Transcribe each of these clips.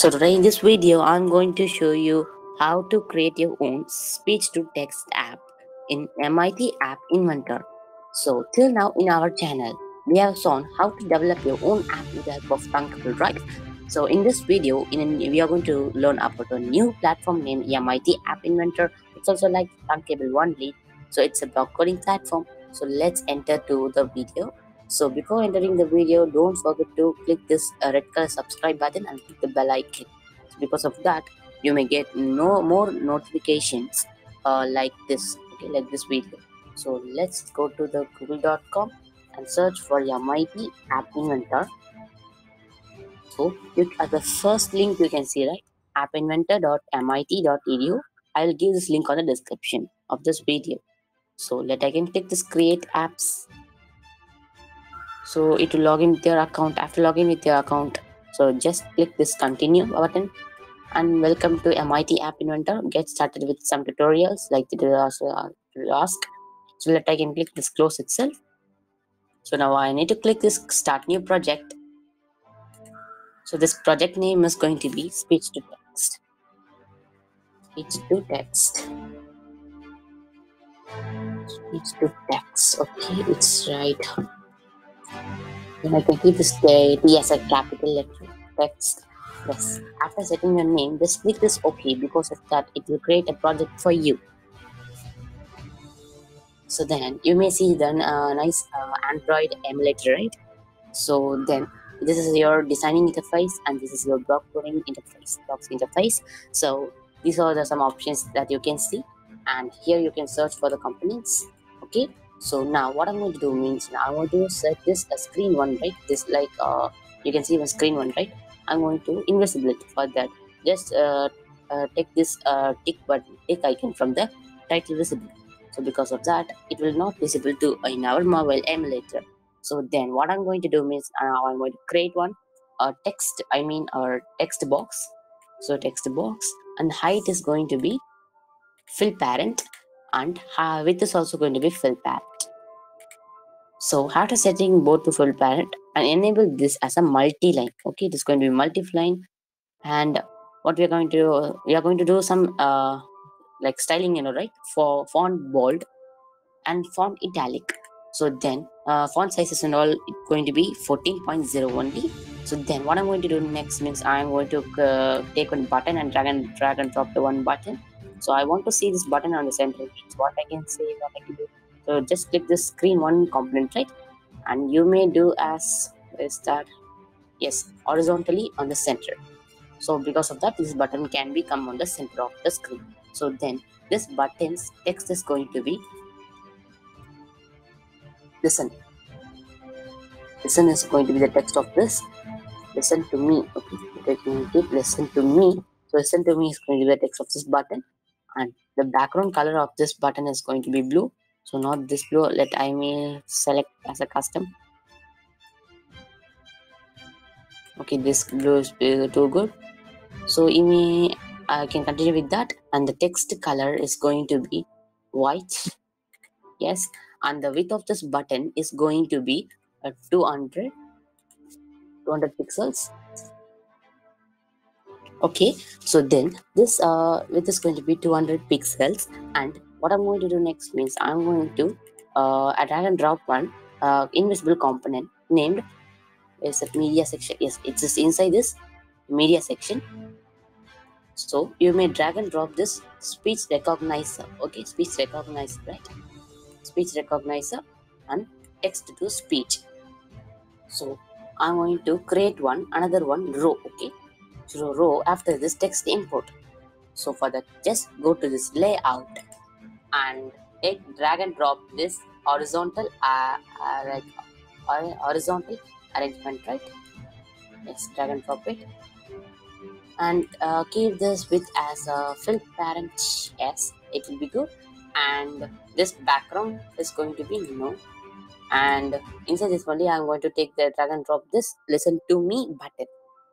So today in this video, I'm going to show you how to create your own speech-to-text app in MIT App Inventor. So till now in our channel, we have shown how to develop your own app with the help of Thunkable Drive. So in this video, in we are going to learn about a new platform named MIT App Inventor. It's also like Thunkable only. So it's a block coding platform. So let's enter to the video. So before entering the video, don't forget to click this uh, red color subscribe button and click the bell icon. So because of that, you may get no more notifications uh, like this, okay, like this video. So let's go to the google.com and search for MIT App Inventor. So you, at the first link you can see, right? appinventor.mit.edu. I'll give this link on the description of this video. So let again click this create apps so it will log in with your account. After login with your account so just click this continue button and welcome to mit app inventor. Get started with some tutorials like the uh, ask. So let i can click this close itself. So now i need to click this start new project. So this project name is going to be speech to text. Speech to text. Speech to text. Okay it's right I can keep this T as a capital letter text. Yes. After setting your name, just click this OK because of that it will create a project for you. So then you may see then a nice uh, Android emulator, right? So then this is your designing interface and this is your block coding interface, blocks interface. So these are the some options that you can see and here you can search for the components. Okay, so now what i'm going to do means now i want to set this a screen one right? This like uh you can see my screen one right? I'm going to invisibility for that. Just uh, uh take this uh tick button tick icon from the title visible. So because of that it will not visible to in our mobile emulator. So then what i'm going to do means now i'm going to create one a text i mean our text box. So text box and height is going to be fill parent and width is also going to be fill parent so after setting both to fill parent and enable this as a multi-line. Okay, it is going to be multi-line. And what we are going to do, we are going to do some uh, like styling, you know, right? For font bold and font italic. So then uh, font sizes and all going to be 14.0 only. So then what I'm going to do next means I'm going to uh, take one button and drag and drag and drop the one button. So I want to see this button on the center. So what I can say, what I can do so just click the screen one component right? And you may do as is that yes horizontally on the center. So because of that this button can be come on the center of the screen. So then this button's text is going to be listen. Listen is going to be the text of this. Listen to me okay? Listen to me. So listen to me is going to be the text of this button. And the background color of this button is going to be blue so not this blue. Let i may select as a custom. Okay this blue is too good. So you may i can continue with that. And the text color is going to be white. Yes. And the width of this button is going to be uh, 200 200 pixels. Okay. So then this uh width is going to be 200 pixels. And what I'm going to do next means I'm going to uh, drag and drop one uh, invisible component named is a media section. Yes, it's just inside this media section. So you may drag and drop this speech recognizer. Okay, speech recognizer, right? Speech recognizer and text to speech. So I'm going to create one, another one row. Okay, so row after this text import. So for that, just go to this layout and take drag and drop this horizontal uh, uh, like uh, horizontal arrangement right? Yes drag and drop it. And uh, keep this width as a fill parent yes it will be good. And this background is going to be no. And inside this only i'm going to take the drag and drop this listen to me button.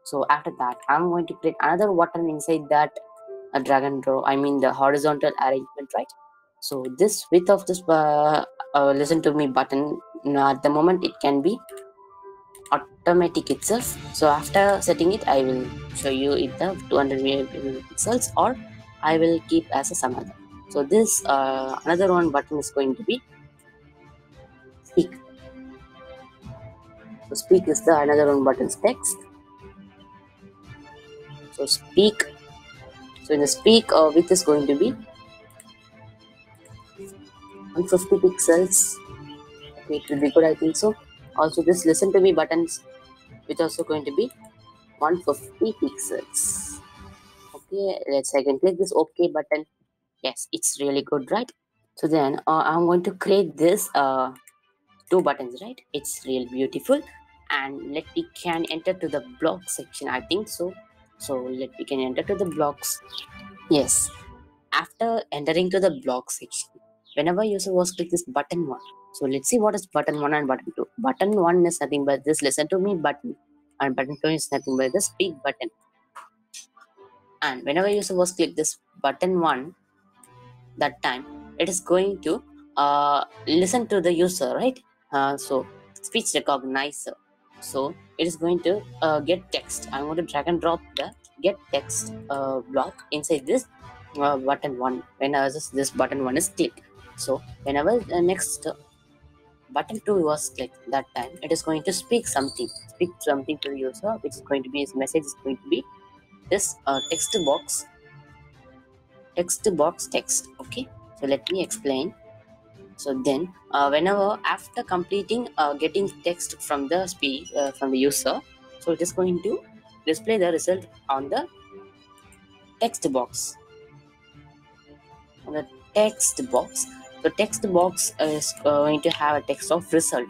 So after that i'm going to create another button inside that a drag and drop i mean the horizontal arrangement right so this width of this uh, uh, listen to me button at the moment it can be automatic itself. So after setting it i will show you it the 200 pixels or i will keep as a some other. So this uh, another one button is going to be speak. So speak is the another one button's text. So speak. So in the speak uh, width is going to be 150 pixels okay it will be good i think so. Also this listen to me buttons which also going to be 150 pixels. Okay let's I can click this ok button. Yes it's really good right? So then uh, i'm going to create this uh two buttons right? It's real beautiful. And let we can enter to the block section i think so. So let we can enter to the blocks. Yes. After entering to the block section whenever user was click this button one. So let's see what is button one and button two. Button one is nothing but this. Listen to me button. And button two is nothing but the speak button. And whenever user was click this button one that time it is going to uh, listen to the user right? Uh, so speech recognizer. So it is going to uh, get text. I'm going to drag and drop the get text uh, block inside this uh, button one. This, this button one is clicked so whenever the next button 2 was clicked that time it is going to speak something speak something to the user which is going to be his message is going to be this uh, text box text box text okay? So let me explain. So then uh, whenever after completing uh, getting text from the speak uh, from the user so it is going to display the result on the text box. On the text box the text box is going to have a text of result.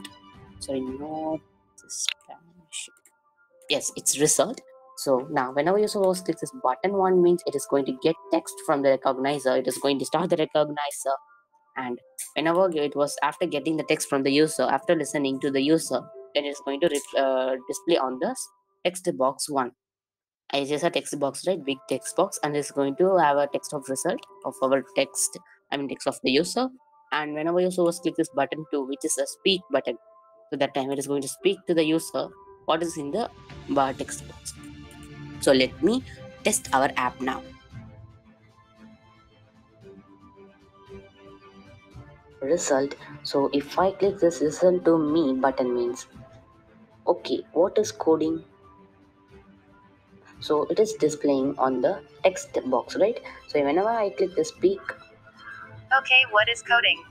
Sorry no Spanish. yes it's result. So now whenever user was click this button one means it is going to get text from the recognizer it is going to start the recognizer. And whenever it was after getting the text from the user after listening to the user then it's going to uh, display on the text box one. I just a text box right? Big text box and it's going to have a text of result of our text i mean text of the user and whenever user was click this button 2 which is a speak button so that time it is going to speak to the user what is in the bar text box. So let me test our app now. Result. So if i click this listen to me button means okay what is coding? So it is displaying on the text box right? So whenever i click the speak Okay, what is coding?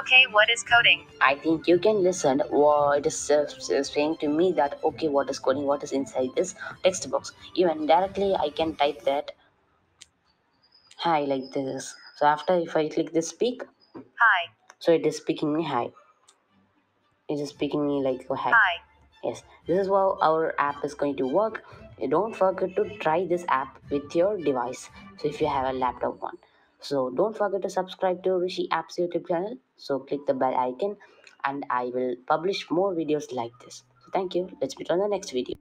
Okay, what is coding? i think you can listen what is uh, saying to me that okay what is coding what is inside this text box even directly i can type that hi like this so after if i click this speak Hi, so it is speaking me hi it is speaking me like oh, hi hi. Yes, this is how our app is going to work. Don't forget to try this app with your device. So if you have a laptop one. So don't forget to subscribe to Rishe Apps YouTube channel. So click the bell icon and I will publish more videos like this. So thank you. Let's meet on the next video.